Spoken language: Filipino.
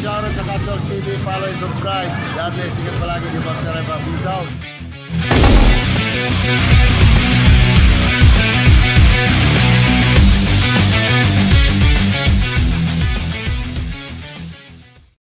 shoutout sa Cutlass TV. Follow and subscribe. God bless. Ingat palagi. Di Pascaray pa. Peace out.